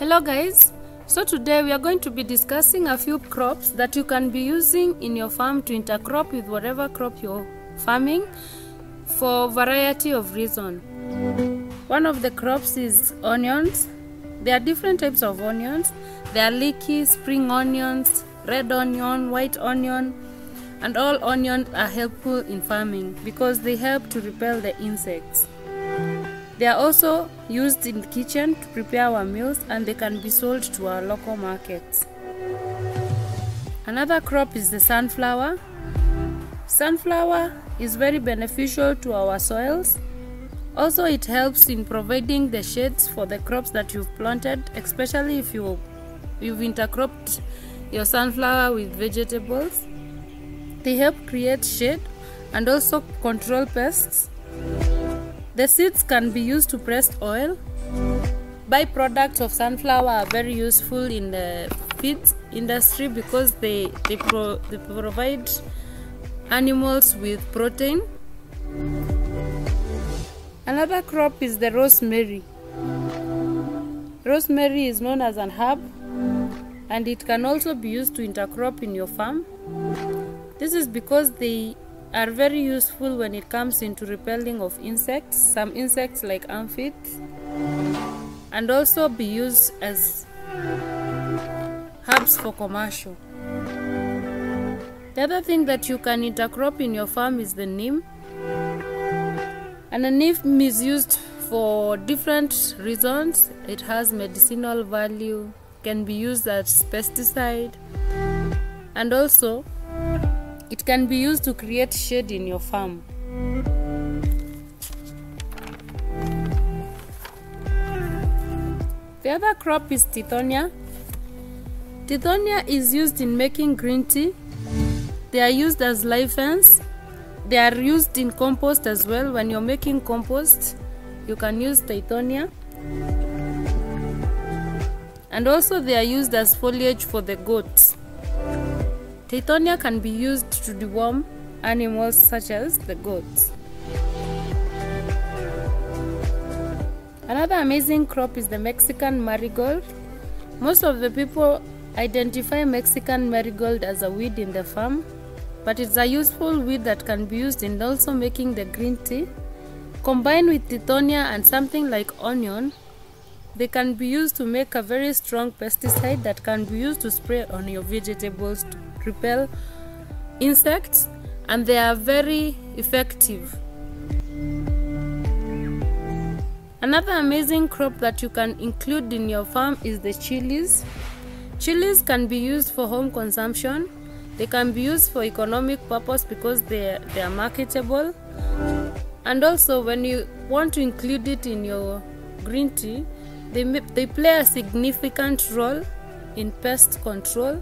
Hello guys, so today we are going to be discussing a few crops that you can be using in your farm to intercrop with whatever crop you're farming for variety of reason. One of the crops is onions. There are different types of onions. There are leeky, spring onions, red onion, white onion, and all onions are helpful in farming because they help to repel the insects. They are also used in the kitchen to prepare our meals and they can be sold to our local markets. Another crop is the sunflower. Sunflower is very beneficial to our soils. Also, it helps in providing the shades for the crops that you've planted, especially if you, you've intercropped your sunflower with vegetables. They help create shade and also control pests. The seeds can be used to press oil. Byproducts of sunflower are very useful in the feed industry because they, they, pro, they provide animals with protein. Another crop is the rosemary. Rosemary is known as an herb and it can also be used to intercrop in your farm. This is because they are very useful when it comes into repelling of insects, some insects like aphids, and also be used as herbs for commercial. The other thing that you can intercrop in your farm is the neem. And the neem is used for different reasons. It has medicinal value, can be used as pesticide, and also it can be used to create shade in your farm. The other crop is tithonia. Tithonia is used in making green tea. They are used as lichens. They are used in compost as well. When you're making compost, you can use tithonia. And also they are used as foliage for the goats. Tithonia can be used to deworm animals such as the goats. Another amazing crop is the Mexican marigold. Most of the people identify Mexican marigold as a weed in the farm, but it's a useful weed that can be used in also making the green tea. Combined with tithonia and something like onion, they can be used to make a very strong pesticide that can be used to spray on your vegetables repel insects and they are very effective. Another amazing crop that you can include in your farm is the chilies. Chilies can be used for home consumption. They can be used for economic purpose because they, they are marketable. And also when you want to include it in your green tea, they, they play a significant role in pest control